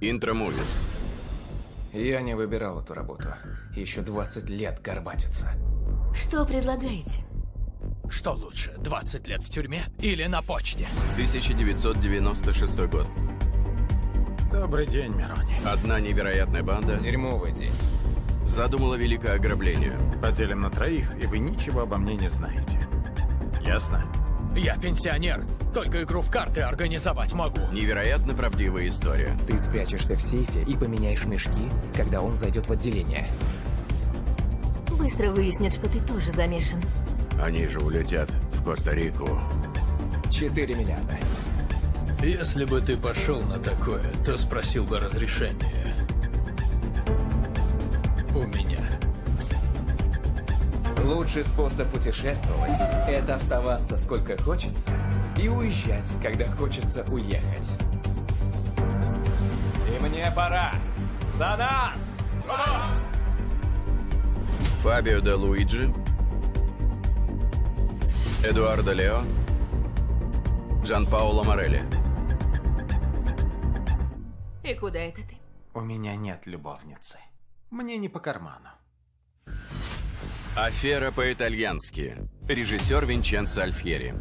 Интромувис. Я не выбирал эту работу. Еще 20 лет горбатиться. Что предлагаете? Что лучше, 20 лет в тюрьме или на почте? 1996 год. Добрый день, Мирони. Одна невероятная банда Дерьмовый день. задумала великое ограбление. Поделим на троих, и вы ничего обо мне не знаете. Ясно? Я пенсионер. Только игру в карты организовать могу. Невероятно правдивая история. Ты спрячешься в сейфе и поменяешь мешки, когда он зайдет в отделение. Быстро выяснят, что ты тоже замешан. Они же улетят в Коста-Рику. 4 миллиарда. Если бы ты пошел на такое, то спросил бы разрешение. Лучший способ путешествовать – это оставаться сколько хочется и уезжать, когда хочется уехать. И мне пора. За нас! Фабио де Луиджи, Эдуардо Лео, Джан Паоло Морелли. И куда это ты? У меня нет любовницы. Мне не по карману. Афера по-итальянски. Режиссер Винченцо Альфьери.